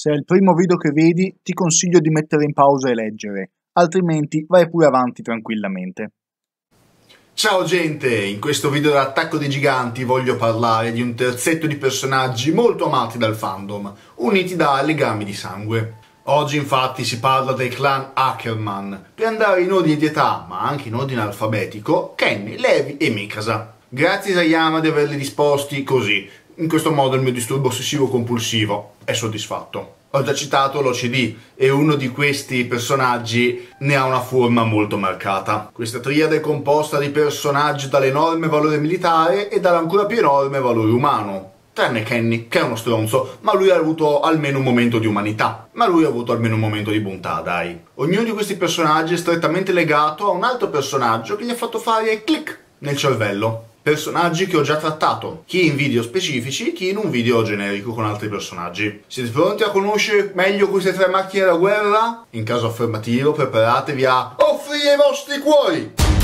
Se è il primo video che vedi, ti consiglio di mettere in pausa e leggere, altrimenti vai pure avanti tranquillamente. Ciao gente, in questo video dell'attacco dei giganti voglio parlare di un terzetto di personaggi molto amati dal fandom, uniti da legami di sangue. Oggi infatti si parla del clan Ackerman, per andare in ordine di età, ma anche in ordine alfabetico, Kenny, Levi e Mikasa. Grazie Sayama di averli disposti così, in questo modo il mio disturbo ossessivo compulsivo è soddisfatto. Ho già citato l'OCD e uno di questi personaggi ne ha una forma molto marcata. Questa triade è composta di personaggi dall'enorme valore militare e dall'ancora più enorme valore umano. Tranne Kenny, che è uno stronzo, ma lui ha avuto almeno un momento di umanità. Ma lui ha avuto almeno un momento di bontà, dai. Ognuno di questi personaggi è strettamente legato a un altro personaggio che gli ha fatto fare click nel cervello personaggi che ho già trattato, chi in video specifici, chi in un video generico con altri personaggi. Siete pronti a conoscere meglio queste tre macchine da guerra? In caso affermativo preparatevi a offrire i vostri cuori!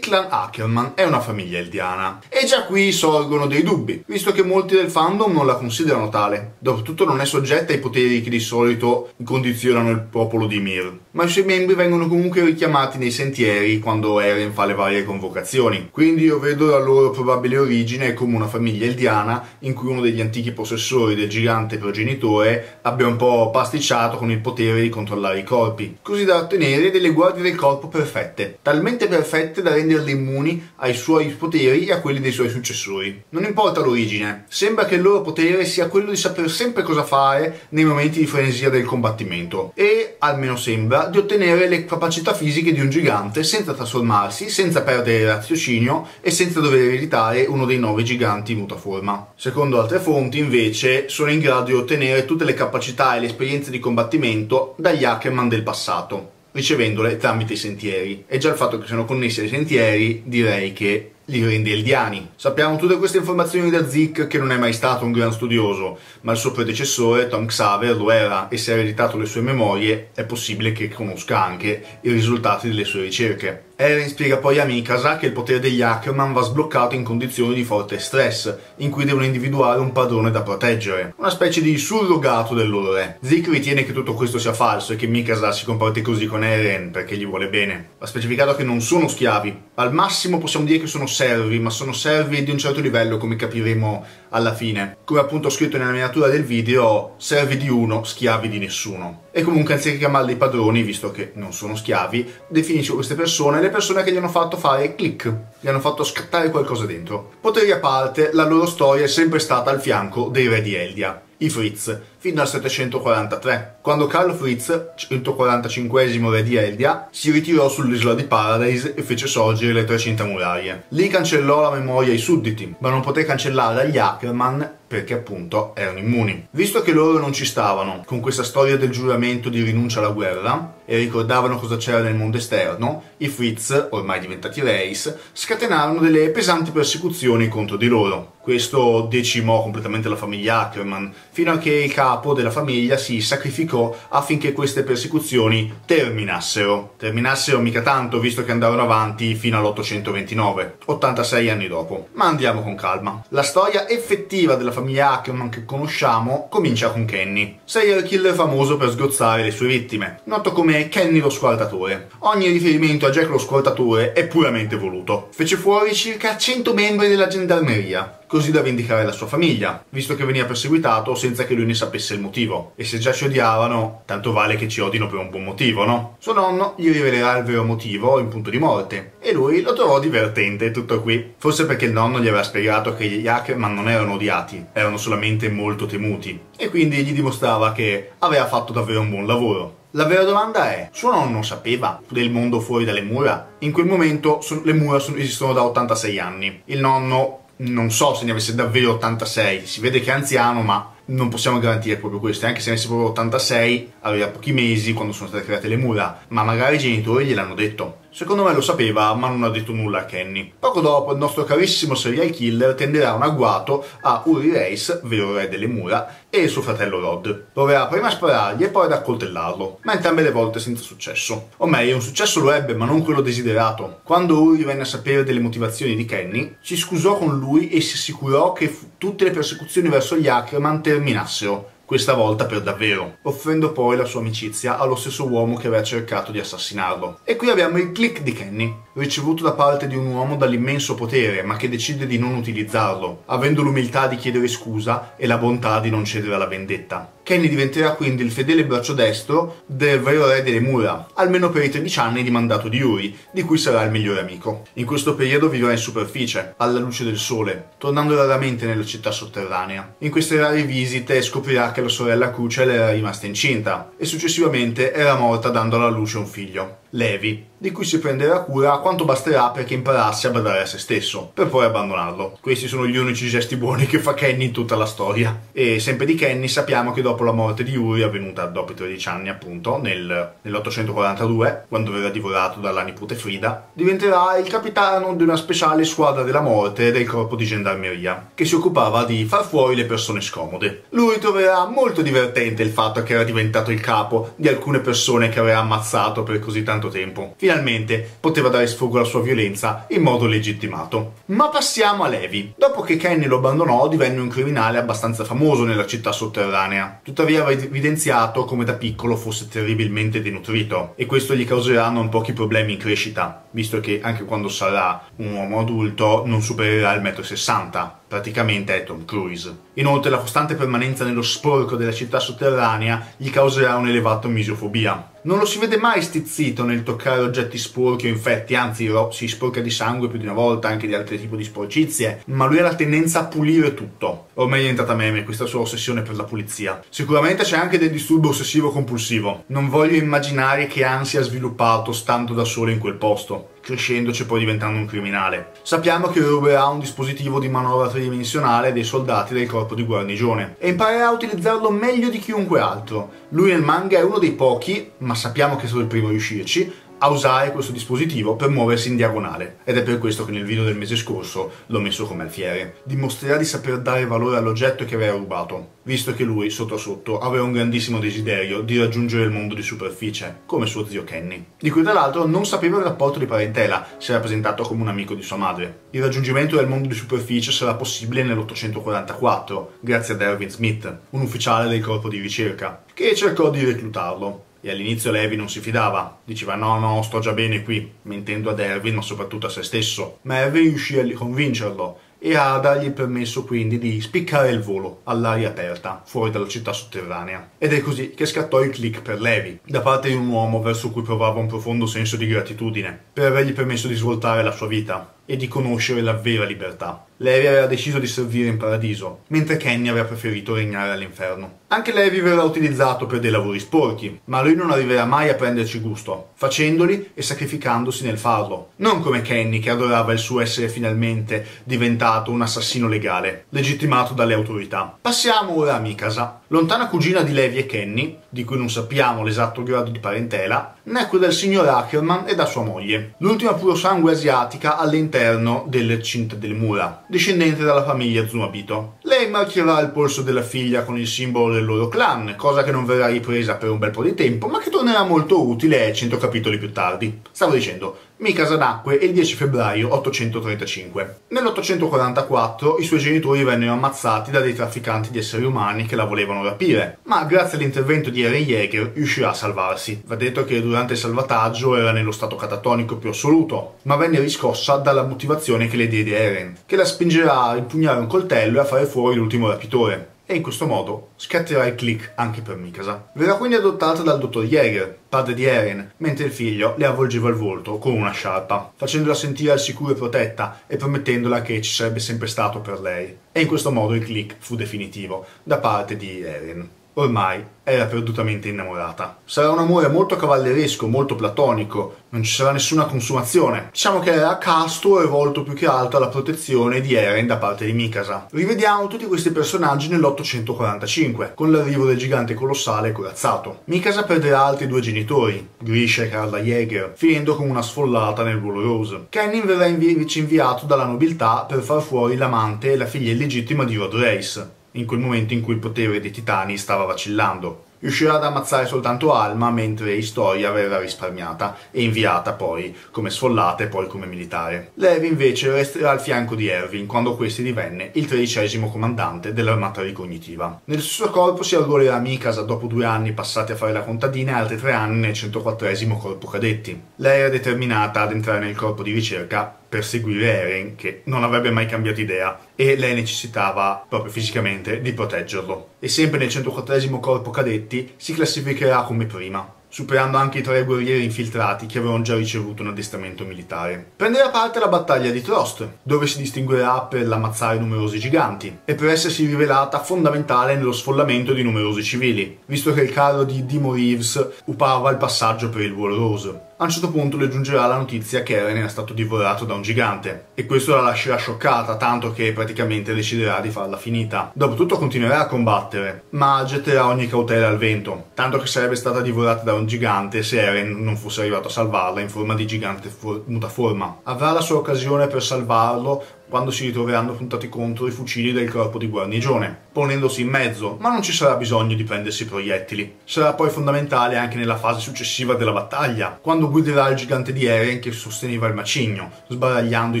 Clan Ackerman è una famiglia eldiana. E già qui sorgono dei dubbi, visto che molti del fandom non la considerano tale. Dopotutto non è soggetta ai poteri che di solito condizionano il popolo di Mir, ma i suoi membri vengono comunque richiamati nei sentieri quando Eren fa le varie convocazioni. Quindi io vedo la loro probabile origine come una famiglia eldiana in cui uno degli antichi possessori del gigante progenitore abbia un po' pasticciato con il potere di controllare i corpi, così da ottenere delle guardie del corpo perfette, talmente perfette da rendere renderli immuni ai suoi poteri e a quelli dei suoi successori. Non importa l'origine, sembra che il loro potere sia quello di sapere sempre cosa fare nei momenti di frenesia del combattimento e, almeno sembra, di ottenere le capacità fisiche di un gigante senza trasformarsi, senza perdere raziocinio e senza dover ereditare uno dei nove giganti in mutaforma. Secondo altre fonti, invece, sono in grado di ottenere tutte le capacità e le esperienze di combattimento dagli Ackerman del passato ricevendole tramite i sentieri. E già il fatto che siano connessi ai sentieri direi che li rende eldiani. Sappiamo tutte queste informazioni da Zick che non è mai stato un gran studioso, ma il suo predecessore Tom Xaver lo era e se ha ereditato le sue memorie è possibile che conosca anche i risultati delle sue ricerche. Eren spiega poi a Mikasa che il potere degli Ackerman va sbloccato in condizioni di forte stress, in cui devono individuare un padrone da proteggere, una specie di surrogato del loro re. Zeke ritiene che tutto questo sia falso e che Mikasa si comporti così con Eren perché gli vuole bene. Va specificato che non sono schiavi, al massimo possiamo dire che sono servi, ma sono servi di un certo livello come capiremo alla fine. Come appunto ho scritto nella miniatura del video, servi di uno, schiavi di nessuno. E comunque anziché chiamarli padroni, visto che non sono schiavi, definisco queste persone le persone che gli hanno fatto fare click, gli hanno fatto scattare qualcosa dentro. Poteri a parte, la loro storia è sempre stata al fianco dei re di Eldia i Fritz, fino al 743, quando Carlo Fritz, 145 re di Eldia, si ritirò sull'isola di Paradise e fece sorgere le 300 murarie. Lì cancellò la memoria ai sudditi, ma non poté cancellare agli Ackerman perché appunto erano immuni. Visto che loro non ci stavano con questa storia del giuramento di rinuncia alla guerra e ricordavano cosa c'era nel mondo esterno, i Fritz, ormai diventati Reis, scatenarono delle pesanti persecuzioni contro di loro. Questo decimò completamente la famiglia Ackerman, fino a che il capo della famiglia si sacrificò affinché queste persecuzioni terminassero. Terminassero mica tanto, visto che andarono avanti fino all'829, 86 anni dopo. Ma andiamo con calma. La storia effettiva della famiglia Ackerman che conosciamo comincia con Kenny, serial killer famoso per sgozzare le sue vittime, noto come Kenny lo squartatore. Ogni riferimento a Jack lo squartatore è puramente voluto. Fece fuori circa 100 membri della gendarmeria, così da vendicare la sua famiglia, visto che veniva perseguitato senza che lui ne sapesse il motivo. E se già ci odiavano, tanto vale che ci odino per un buon motivo, no? Suo nonno gli rivelerà il vero motivo in punto di morte, e lui lo trovò divertente, tutto qui. Forse perché il nonno gli aveva spiegato che gli Ackerman non erano odiati, erano solamente molto temuti, e quindi gli dimostrava che aveva fatto davvero un buon lavoro. La vera domanda è, suo nonno sapeva del mondo fuori dalle mura? In quel momento le mura esistono da 86 anni. Il nonno non so se ne avesse davvero 86, si vede che è anziano, ma non possiamo garantire proprio questo, anche se ne avesse proprio 86, aveva pochi mesi quando sono state create le mura, ma magari i genitori gliel'hanno detto. Secondo me lo sapeva, ma non ha detto nulla a Kenny. Poco dopo, il nostro carissimo serial killer tenderà un agguato a Uri Race, vero re delle mura, e il suo fratello Rod. Proverà prima a sparargli e poi ad accoltellarlo, ma entrambe le volte senza successo. O meglio, un successo lo ebbe, ma non quello desiderato. Quando Uri venne a sapere delle motivazioni di Kenny, si scusò con lui e si assicurò che tutte le persecuzioni verso gli Ackerman terminassero questa volta per davvero, offrendo poi la sua amicizia allo stesso uomo che aveva cercato di assassinarlo. E qui abbiamo il click di Kenny, ricevuto da parte di un uomo dall'immenso potere, ma che decide di non utilizzarlo, avendo l'umiltà di chiedere scusa e la bontà di non cedere alla vendetta. Kenny diventerà quindi il fedele braccio destro del vero re delle mura, almeno per i 13 anni di mandato di Yuri, di cui sarà il migliore amico. In questo periodo vivrà in superficie, alla luce del sole, tornando raramente nella città sotterranea. In queste rare visite scoprirà che la sorella Crucial era rimasta incinta e successivamente era morta dando alla luce un figlio. Levi, di cui si prenderà cura quanto basterà perché imparasse a badare a se stesso, per poi abbandonarlo. Questi sono gli unici gesti buoni che fa Kenny in tutta la storia. E sempre di Kenny sappiamo che dopo la morte di Yuri, avvenuta dopo i 13 anni appunto, nel, nell'842, quando verrà divorato dalla nipote Frida, diventerà il capitano di una speciale squadra della morte del corpo di gendarmeria, che si occupava di far fuori le persone scomode. Lui troverà molto divertente il fatto che era diventato il capo di alcune persone che aveva ammazzato per così tanto tanto tempo. Finalmente poteva dare sfogo alla sua violenza in modo legittimato. Ma passiamo a Levi. Dopo che Kenny lo abbandonò, divenne un criminale abbastanza famoso nella città sotterranea. Tuttavia aveva evidenziato come da piccolo fosse terribilmente denutrito e questo gli causerà non pochi problemi in crescita, visto che anche quando sarà un uomo adulto non supererà il 1,60 m praticamente è Tom Cruise. Inoltre la costante permanenza nello sporco della città sotterranea gli causerà un'elevata misofobia. Non lo si vede mai stizzito nel toccare oggetti sporchi o infetti, anzi si sporca di sangue più di una volta, anche di altri tipi di sporcizie, ma lui ha la tendenza a pulire tutto. Ormai è diventata meme questa sua ossessione per la pulizia. Sicuramente c'è anche del disturbo ossessivo compulsivo. Non voglio immaginare che ansia ha sviluppato stando da solo in quel posto crescendoci e poi diventando un criminale. Sappiamo che ruberà un dispositivo di manovra tridimensionale dei soldati del corpo di guarnigione e imparerà a utilizzarlo meglio di chiunque altro. Lui nel manga è uno dei pochi, ma sappiamo che è stato il primo a riuscirci, a usare questo dispositivo per muoversi in diagonale ed è per questo che nel video del mese scorso l'ho messo come alfiere. Dimostrerà di saper dare valore all'oggetto che aveva rubato, visto che lui, sotto sotto, aveva un grandissimo desiderio di raggiungere il mondo di superficie, come suo zio Kenny, di cui tra l'altro non sapeva il rapporto di parentela, si era presentato come un amico di sua madre. Il raggiungimento del mondo di superficie sarà possibile nell'844, grazie ad Erwin Smith, un ufficiale del corpo di ricerca, che cercò di reclutarlo. E all'inizio Levi non si fidava, diceva no no sto già bene qui, mentendo ad Erwin ma soprattutto a se stesso. Ma Erwin riuscì a convincerlo e a dargli il permesso quindi di spiccare il volo all'aria aperta, fuori dalla città sotterranea. Ed è così che scattò il click per Levi, da parte di un uomo verso cui provava un profondo senso di gratitudine, per avergli permesso di svoltare la sua vita e di conoscere la vera libertà. Levi aveva deciso di servire in paradiso, mentre Kenny aveva preferito regnare all'inferno. Anche Levi verrà utilizzato per dei lavori sporchi, ma lui non arriverà mai a prenderci gusto, facendoli e sacrificandosi nel farlo. Non come Kenny che adorava il suo essere finalmente diventato un assassino legale, legittimato dalle autorità. Passiamo ora a Mikasa, lontana cugina di Levi e Kenny, di cui non sappiamo l'esatto grado di parentela, nacque dal signor Ackerman e da sua moglie, l'ultima puro sangue asiatica all'interno delle cinte delle mura discendente dalla famiglia Zumabito. Lei marchierà il polso della figlia con il simbolo del loro clan, cosa che non verrà ripresa per un bel po' di tempo, ma che tornerà molto utile 100 capitoli più tardi. Stavo dicendo, Mikasa nacque il 10 febbraio 835. Nell'844 i suoi genitori vennero ammazzati da dei trafficanti di esseri umani che la volevano rapire, ma grazie all'intervento di Eren Yeager riuscirà a salvarsi. Va detto che durante il salvataggio era nello stato catatonico più assoluto, ma venne riscossa dalla motivazione che le diede Eren, che la spingerà a impugnare un coltello e a fare fuori l'ultimo rapitore e in questo modo scatterà il click anche per Mikasa. Verrà quindi adottata dal dottor Jäger, padre di Eren, mentre il figlio le avvolgeva il volto con una sciarpa, facendola sentire al sicuro e protetta e promettendola che ci sarebbe sempre stato per lei. E in questo modo il click fu definitivo da parte di Eren. Ormai era perdutamente innamorata. Sarà un amore molto cavalleresco, molto platonico, non ci sarà nessuna consumazione. Diciamo che era casto e volto più che altro alla protezione di Eren da parte di Mikasa. Rivediamo tutti questi personaggi nell'845, con l'arrivo del gigante colossale corazzato. Mikasa perderà altri due genitori, Grisha e Carla Jäger, finendo come una sfollata nel ruolo Rose. Kennen verrà invece inviato dalla nobiltà per far fuori l'amante e la figlia illegittima di Rod Race in quel momento in cui il potere dei titani stava vacillando. Riuscirà ad ammazzare soltanto Alma, mentre Historia verrà risparmiata e inviata poi come sfollata e poi come militare. Levi invece resterà al fianco di Erwin quando questi divenne il tredicesimo comandante dell'armata ricognitiva. Nel suo corpo si arruolerà Mikasa dopo due anni passati a fare la contadina e altri tre anni nel 104 corpo cadetti. Lei era determinata ad entrare nel corpo di ricerca per seguire Eren, che non avrebbe mai cambiato idea, e lei necessitava proprio fisicamente di proteggerlo. E sempre nel 104 corpo cadetti si classificherà come prima, superando anche i tre guerrieri infiltrati che avevano già ricevuto un addestramento militare. Prenderà parte alla battaglia di Trost, dove si distinguerà per l'ammazzare numerosi giganti e per essersi rivelata fondamentale nello sfollamento di numerosi civili, visto che il carro di Dimo Reeves upava il passaggio per il Wall Rose a un certo punto le giungerà la notizia che Eren era stato divorato da un gigante e questo la lascerà scioccata tanto che praticamente deciderà di farla finita. Dopotutto continuerà a combattere, ma getterà ogni cautela al vento, tanto che sarebbe stata divorata da un gigante se Eren non fosse arrivato a salvarla in forma di gigante for- mutaforma. Avrà la sua occasione per salvarlo quando si ritroveranno puntati contro i fucili del corpo di guarnigione, ponendosi in mezzo, ma non ci sarà bisogno di prendersi proiettili. Sarà poi fondamentale anche nella fase successiva della battaglia, quando guiderà il gigante di Eren che sosteneva il macigno, sbaragliando i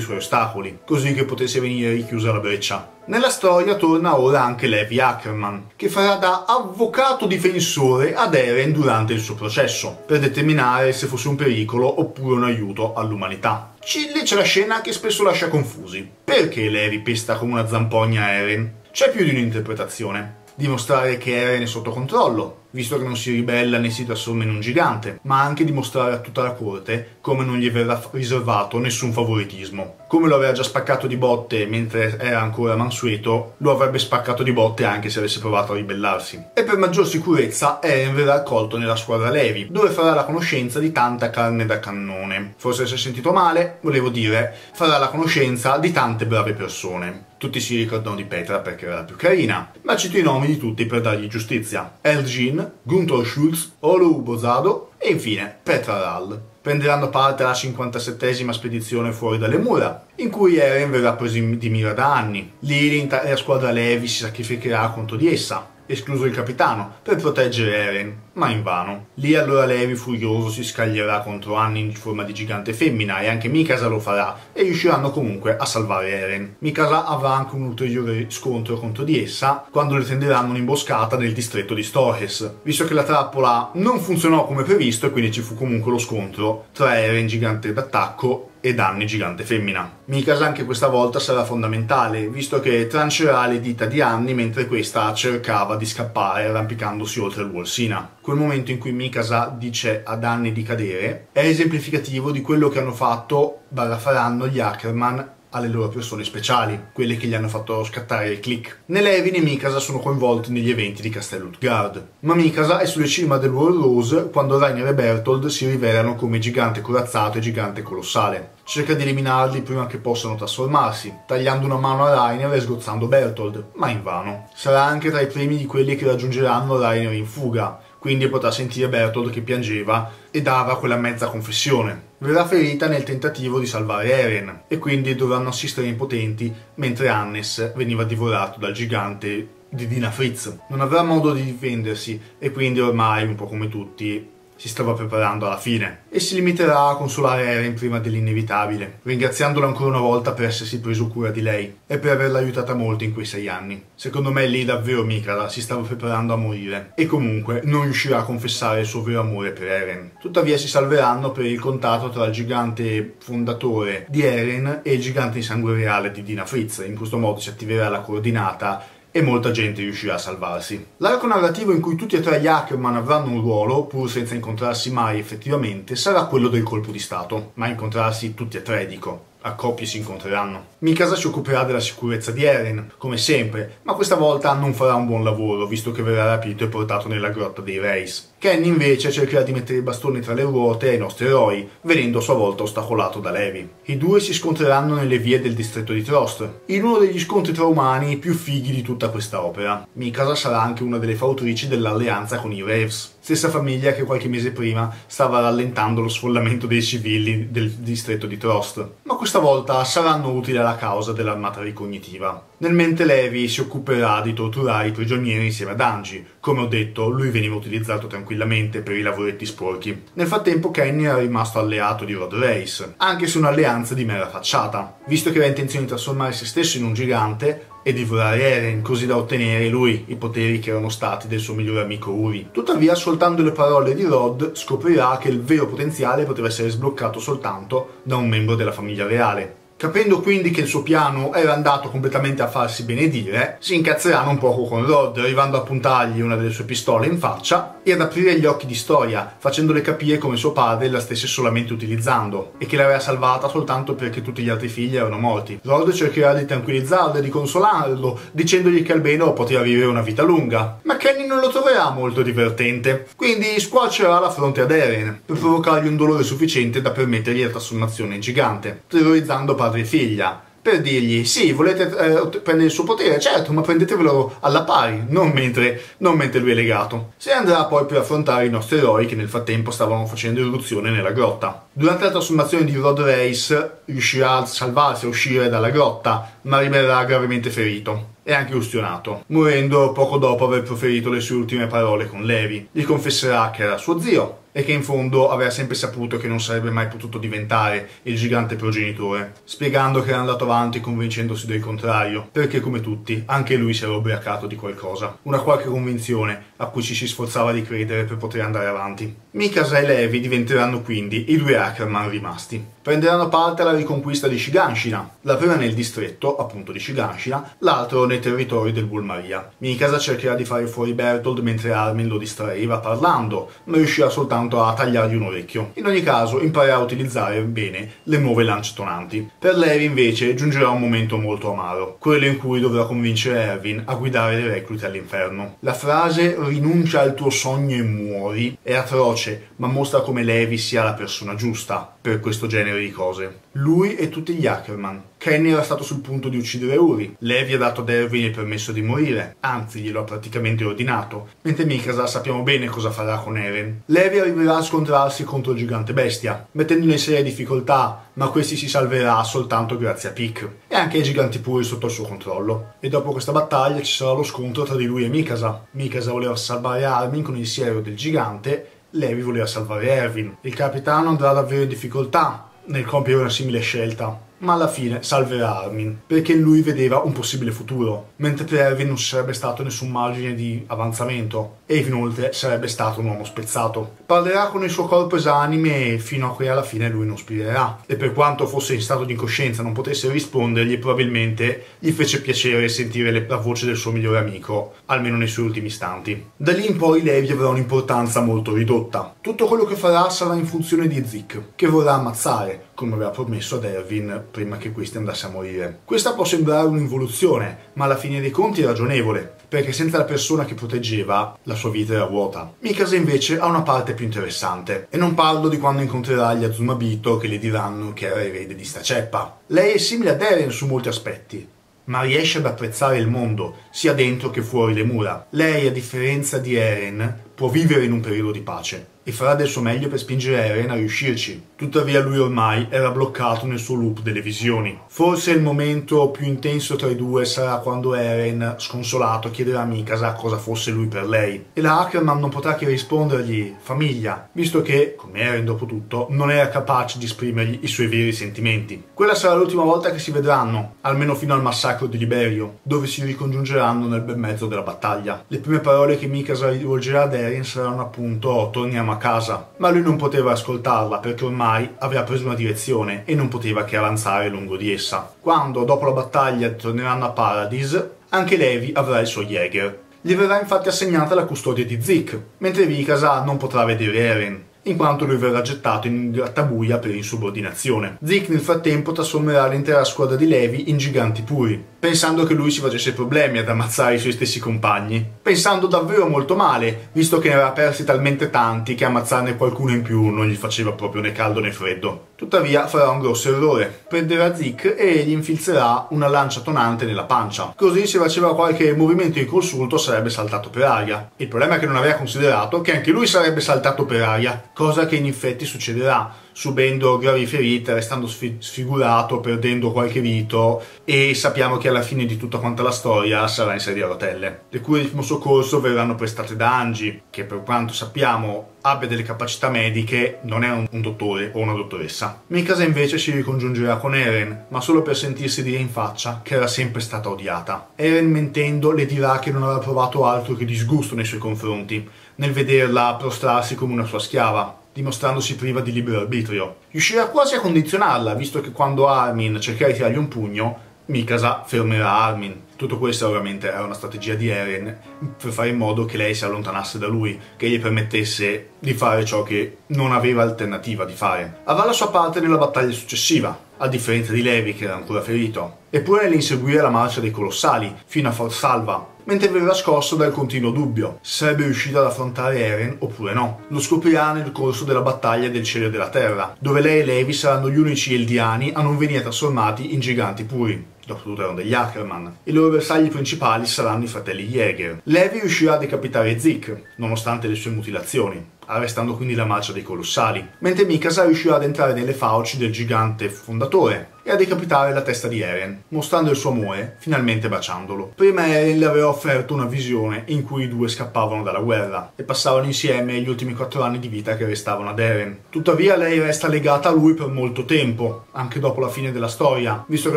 suoi ostacoli, così che potesse venire richiusa la breccia. Nella storia torna ora anche Levi Ackerman, che farà da avvocato difensore ad Eren durante il suo processo, per determinare se fosse un pericolo oppure un aiuto all'umanità. C'è la scena che spesso lascia confusi. Perché Levi pesta come una zampogna a Eren? C'è più di un'interpretazione. Dimostrare che Eren è sotto controllo, visto che non si ribella né si trasforma in un gigante, ma anche dimostrare a tutta la corte come non gli verrà riservato nessun favoritismo. Come lo aveva già spaccato di botte mentre era ancora mansueto, lo avrebbe spaccato di botte anche se avesse provato a ribellarsi. E per maggior sicurezza Eren verrà accolto nella squadra Levi, dove farà la conoscenza di tanta carne da cannone. Forse si è sentito male, volevo dire, farà la conoscenza di tante brave persone. Tutti si ricordano di Petra perché era la più carina, ma cito i nomi di tutti per dargli giustizia. Elgin, Gunther Schulz, Olu Bosado e infine Petra Rall. Prenderanno parte alla 57esima spedizione fuori dalle mura, in cui Eren verrà preso di mira da anni. Lì l'intera squadra Levi si sacrificherà contro di essa, escluso il capitano, per proteggere Eren, ma invano. Lì allora Levi furioso si scaglierà contro Annie in forma di gigante femmina e anche Mikasa lo farà e riusciranno comunque a salvare Eren. Mikasa avrà anche un ulteriore scontro contro di essa quando le tenderanno un'imboscata nel distretto di Storhes, visto che la trappola non funzionò come previsto e quindi ci fu comunque lo scontro tra Eren gigante d'attacco e danni gigante femmina. Mikasa anche questa volta sarà fondamentale, visto che trancerà le dita di Annie mentre questa cercava di scappare arrampicandosi oltre il Wolsina. Quel momento in cui Mikasa dice ad Annie di cadere è esemplificativo di quello che hanno fatto, barra faranno gli Ackerman alle loro persone speciali, quelle che gli hanno fatto scattare il click. Né Levin né Mikasa sono coinvolti negli eventi di Castello Utgard, ma Mikasa è sulle cima del World Rose quando Rainer e Bertold si rivelano come gigante corazzato e gigante colossale. Cerca di eliminarli prima che possano trasformarsi, tagliando una mano a Rainer e sgozzando Bertold, ma invano. Sarà anche tra i primi di quelli che raggiungeranno Rainer in fuga, quindi potrà sentire Bertold che piangeva e dava quella mezza confessione. Verrà ferita nel tentativo di salvare Eren e quindi dovranno assistere impotenti mentre Hannes veniva divorato dal gigante di Dina Fritz. Non avrà modo di difendersi e quindi ormai, un po' come tutti, si stava preparando alla fine e si limiterà a consolare Eren prima dell'inevitabile, ringraziandola ancora una volta per essersi preso cura di lei e per averla aiutata molto in quei sei anni. Secondo me lì davvero Mikala si stava preparando a morire e comunque non riuscirà a confessare il suo vero amore per Eren. Tuttavia si salveranno per il contatto tra il gigante fondatore di Eren e il gigante di sangue reale di Dina Fritz. In questo modo si attiverà la coordinata e molta gente riuscirà a salvarsi. L'arco narrativo in cui tutti e tre gli Ackerman avranno un ruolo, pur senza incontrarsi mai effettivamente, sarà quello del colpo di Stato, ma incontrarsi tutti e tre, dico. A coppie si incontreranno. Mikasa si occuperà della sicurezza di Eren, come sempre, ma questa volta non farà un buon lavoro, visto che verrà rapito e portato nella grotta dei Reis. Ken invece cercherà di mettere i bastoni tra le ruote ai nostri eroi, venendo a sua volta ostacolato da Levi. I due si scontreranno nelle vie del distretto di Trost, in uno degli scontri tra umani più fighi di tutta questa opera. Mikasa sarà anche una delle fautrici dell'alleanza con i Raves, stessa famiglia che qualche mese prima stava rallentando lo sfollamento dei civili del distretto di Trost. Ma questa volta saranno utili alla causa dell'armata ricognitiva. Nel mente Levi si occuperà di torturare i prigionieri insieme a Danji. Come ho detto, lui veniva utilizzato tranquillamente per i lavoretti sporchi. Nel frattempo Kenny era rimasto alleato di Rod Race, anche se un'alleanza di mera facciata. Visto che aveva intenzione di trasformare se stesso in un gigante, e divorare Eren, così da ottenere lui i poteri che erano stati del suo migliore amico Uri. Tuttavia, ascoltando le parole di Rod, scoprirà che il vero potenziale poteva essere sbloccato soltanto da un membro della famiglia reale. Capendo quindi che il suo piano era andato completamente a farsi benedire, si incazzeranno un poco con Rod, arrivando a puntargli una delle sue pistole in faccia e ad aprire gli occhi di Storia, facendole capire come suo padre la stesse solamente utilizzando e che l'aveva salvata soltanto perché tutti gli altri figli erano morti. Rod cercherà di tranquillizzarlo e di consolarlo, dicendogli che almeno poteva vivere una vita lunga. Ma Kenny non lo troverà molto divertente, quindi squarcerà la fronte ad Eren per provocargli un dolore sufficiente da permettergli la trasformazione in gigante, terrorizzando padre padre e figlia per dirgli sì, volete eh, prendere il suo potere, certo, ma prendetevelo alla pari, non mentre, non mentre lui è legato. Se andrà poi per affrontare i nostri eroi che nel frattempo stavano facendo irruzione nella grotta. Durante la trasformazione di Rod Race riuscirà a salvarsi, a uscire dalla grotta, ma rimarrà gravemente ferito e anche ustionato, morendo poco dopo aver proferito le sue ultime parole con Levi. Gli confesserà che era suo zio, e che in fondo aveva sempre saputo che non sarebbe mai potuto diventare il gigante progenitore, spiegando che era andato avanti convincendosi del contrario, perché come tutti, anche lui si era ubriacato di qualcosa, una qualche convinzione a cui ci si sforzava di credere per poter andare avanti. Mikasa e Levi diventeranno quindi i due Ackerman rimasti. Prenderanno parte alla riconquista di Shiganshina, la prima nel distretto, appunto di Shiganshina, l'altro nei territori del Bulmaria. Mikasa cercherà di fare fuori Bertold mentre Armin lo distraeva parlando, ma riuscirà soltanto a tagliargli un orecchio. In ogni caso imparerà a utilizzare bene le nuove lance tonanti. Per Levi invece giungerà un momento molto amaro, quello in cui dovrà convincere Erwin a guidare le reclute all'inferno. La frase rinuncia al tuo sogno e muori è atroce, ma mostra come Levi sia la persona giusta per questo genere di cose. Lui e tutti gli Ackerman. Kenny era stato sul punto di uccidere Uri. Levi ha dato ad Erwin il permesso di morire, anzi glielo ha praticamente ordinato, mentre Mikasa sappiamo bene cosa farà con Eren. Levi arriverà a scontrarsi contro il gigante bestia, mettendolo in seria difficoltà, ma questi si salverà soltanto grazie a Pick e anche ai giganti puri sotto il suo controllo. E dopo questa battaglia ci sarà lo scontro tra di lui e Mikasa. Mikasa voleva salvare Armin con il siero del gigante Levi voleva salvare Erwin. Il capitano andrà davvero in difficoltà nel compiere una simile scelta, ma alla fine salverà Armin, perché lui vedeva un possibile futuro, mentre per Erwin non ci sarebbe stato nessun margine di avanzamento, e inoltre sarebbe stato un uomo spezzato. Parlerà con il suo corpo esanime fino a che alla fine lui non spirerà, e per quanto fosse in stato di incoscienza non potesse rispondergli, probabilmente gli fece piacere sentire la voce del suo migliore amico, almeno nei suoi ultimi istanti. Da lì in poi Levi avrà un'importanza molto ridotta. Tutto quello che farà sarà in funzione di Zik, che vorrà ammazzare, come aveva promesso ad Erwin prima che questi andasse a morire. Questa può sembrare un'involuzione, ma alla fine dei conti è ragionevole, perché senza la persona che proteggeva, la sua vita era vuota. Mikasa invece ha una parte più interessante, e non parlo di quando incontrerà gli Azumabito che le diranno che era erede di sta ceppa. Lei è simile ad Eren su molti aspetti, ma riesce ad apprezzare il mondo, sia dentro che fuori le mura. Lei, a differenza di Eren, può vivere in un periodo di pace e farà del suo meglio per spingere Eren a riuscirci. Tuttavia lui ormai era bloccato nel suo loop delle visioni. Forse il momento più intenso tra i due sarà quando Eren, sconsolato, chiederà a Mikasa cosa fosse lui per lei. E la Ackerman non potrà che rispondergli famiglia, visto che, come Eren dopo tutto, non era capace di esprimergli i suoi veri sentimenti. Quella sarà l'ultima volta che si vedranno, almeno fino al massacro di Liberio, dove si ricongiungeranno nel bel mezzo della battaglia. Le prime parole che Mikasa rivolgerà ad Eren saranno appunto torniamo a casa, ma lui non poteva ascoltarla perché ormai aveva preso una direzione e non poteva che avanzare lungo di essa. Quando, dopo la battaglia, torneranno a Paradise, anche Levi avrà il suo Jäger. Gli verrà infatti assegnata la custodia di Zik, mentre Mikasa non potrà vedere Eren. In quanto lui verrà gettato in grattabuia per insubordinazione. Zeke nel frattempo trasformerà l'intera squadra di Levi in giganti puri, pensando che lui si facesse problemi ad ammazzare i suoi stessi compagni, pensando davvero molto male, visto che ne aveva persi talmente tanti che ammazzarne qualcuno in più non gli faceva proprio né caldo né freddo. Tuttavia farà un grosso errore, prenderà Zeke e gli infilzerà una lancia tonante nella pancia, così se faceva qualche movimento inconsulto sarebbe saltato per aria. Il problema è che non aveva considerato che anche lui sarebbe saltato per aria, cosa che in effetti succederà, subendo gravi ferite, restando sfigurato, perdendo qualche dito e sappiamo che alla fine di tutta quanta la storia sarà in sedia a rotelle. Le cure di primo soccorso verranno prestate da Angie, che per quanto sappiamo abbia delle capacità mediche, non è un, un dottore o una dottoressa. Mikasa invece si ricongiungerà con Eren, ma solo per sentirsi dire in faccia che era sempre stata odiata. Eren mentendo le dirà che non avrà provato altro che disgusto nei suoi confronti, nel vederla prostrarsi come una sua schiava, dimostrandosi priva di libero arbitrio. Riuscirà quasi a condizionarla, visto che quando Armin cercherà di tirargli un pugno, Mikasa fermerà Armin. Tutto questo ovviamente era una strategia di Eren per fare in modo che lei si allontanasse da lui, che gli permettesse di fare ciò che non aveva alternativa di fare. Avrà la sua parte nella battaglia successiva, a differenza di Levi che era ancora ferito, eppure nell'inseguire la marcia dei colossali, fino a Fort Salva, mentre verrà scosso dal continuo dubbio se sarebbe riuscito ad affrontare Eren oppure no. Lo scoprirà nel corso della battaglia del cielo e della terra, dove lei e Levi saranno gli unici Eldiani a non venire trasformati in giganti puri dopotutto erano degli Ackerman. I loro bersagli principali saranno i fratelli Jäger. Levi riuscirà a decapitare Zeke, nonostante le sue mutilazioni, arrestando quindi la marcia dei colossali, mentre Mikasa riuscirà ad entrare nelle fauci del gigante fondatore e a decapitare la testa di Eren, mostrando il suo amore, finalmente baciandolo. Prima Eren le aveva offerto una visione in cui i due scappavano dalla guerra e passavano insieme gli ultimi quattro anni di vita che restavano ad Eren. Tuttavia lei resta legata a lui per molto tempo, anche dopo la fine della storia, visto che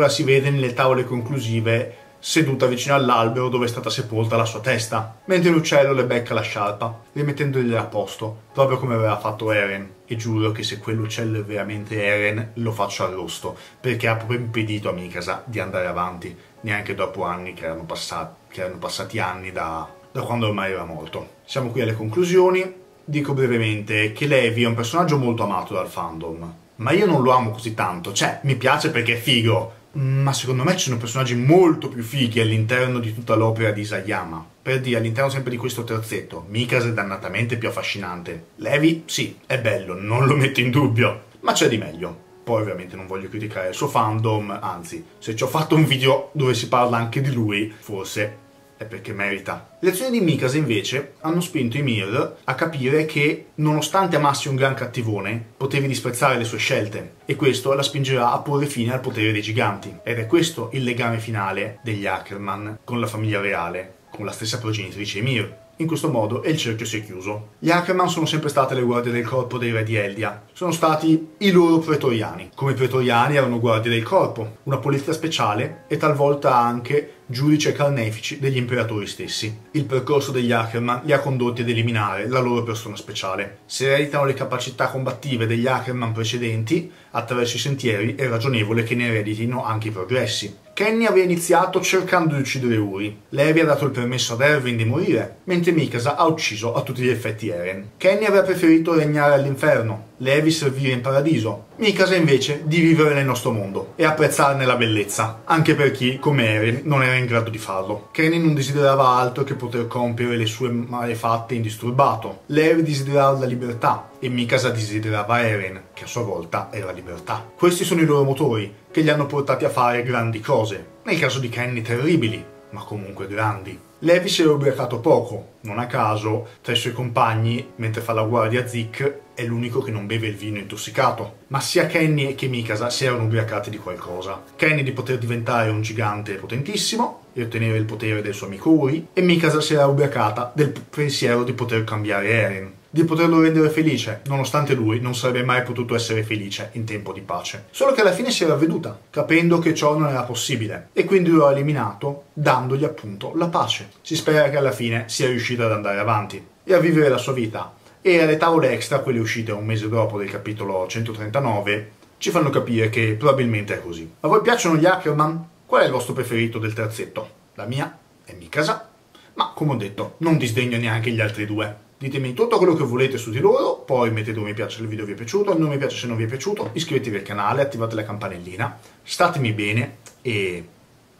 la si vede nelle tavole conclusive seduta vicino all'albero dove è stata sepolta la sua testa, mentre l'uccello le becca la sciarpa, rimettendogli a posto, proprio come aveva fatto Eren. E giuro che se quell'uccello è veramente Eren, lo faccio arrosto, perché ha proprio impedito a Mikasa di andare avanti, neanche dopo anni che erano passati, che erano passati anni da, da quando ormai era morto. Siamo qui alle conclusioni. Dico brevemente che Levi è un personaggio molto amato dal fandom, ma io non lo amo così tanto, cioè mi piace perché è figo, ma secondo me ci sono personaggi molto più fighi all'interno di tutta l'opera di Isayama. Per dire, all'interno sempre di questo terzetto, Mikasa è dannatamente più affascinante. Levi, sì, è bello, non lo metto in dubbio, ma c'è di meglio. Poi ovviamente non voglio criticare il suo fandom, anzi, se ci ho fatto un video dove si parla anche di lui, forse è perché merita. Le azioni di Mikasa invece hanno spinto Ymir a capire che nonostante amassi un gran cattivone, potevi disprezzare le sue scelte e questo la spingerà a porre fine al potere dei giganti. Ed è questo il legame finale degli Ackerman con la famiglia reale, con la stessa progenitrice Ymir. In questo modo il cerchio si è chiuso. Gli Ackerman sono sempre state le guardie del corpo dei re di Eldia. Sono stati i loro pretoriani. Come pretoriani erano guardie del corpo, una polizia speciale e talvolta anche giudici e carnefici degli imperatori stessi. Il percorso degli Ackerman li ha condotti ad eliminare la loro persona speciale. Se ereditano le capacità combattive degli Ackerman precedenti, attraverso i sentieri è ragionevole che ne ereditino anche i progressi. Kenny aveva iniziato cercando di uccidere Uri. Lei aveva dato il permesso ad Erwin di morire, mentre Mikasa ha ucciso a tutti gli effetti Eren. Kenny aveva preferito regnare all'inferno, Levi servire in paradiso, Mikasa invece di vivere nel nostro mondo e apprezzarne la bellezza, anche per chi, come Eren, non era in grado di farlo. Kenny non desiderava altro che poter compiere le sue malefatte indisturbato. Levi desiderava la libertà e Mikasa desiderava Eren, che a sua volta era libertà. Questi sono i loro motori, che li hanno portati a fare grandi cose. Nel caso di Kenny terribili, ma comunque grandi. Levi si era ubriacato poco, non a caso, tra i suoi compagni, mentre fa la guardia a Zik, è l'unico che non beve il vino intossicato. Ma sia Kenny che Mikasa si erano ubriacati di qualcosa. Kenny di poter diventare un gigante potentissimo e ottenere il potere del suo amico Uri, e Mikasa si era ubriacata del pensiero di poter cambiare Eren di poterlo rendere felice, nonostante lui non sarebbe mai potuto essere felice in tempo di pace. Solo che alla fine si era veduta, capendo che ciò non era possibile, e quindi lo ha eliminato, dandogli appunto la pace. Si spera che alla fine sia riuscita ad andare avanti e a vivere la sua vita. E alle tavole extra, quelle uscite un mese dopo del capitolo 139, ci fanno capire che probabilmente è così. A voi piacciono gli Ackerman? Qual è il vostro preferito del terzetto? La mia è Mikasa, ma come ho detto, non disdegno neanche gli altri due Ditemi tutto quello che volete su di loro, poi mettete un mi piace se il video vi è piaciuto, non mi piace se non vi è piaciuto, iscrivetevi al canale, attivate la campanellina, statemi bene e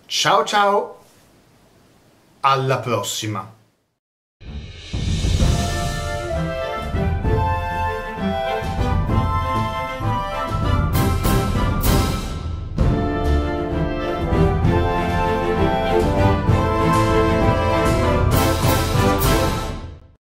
ciao ciao, alla prossima!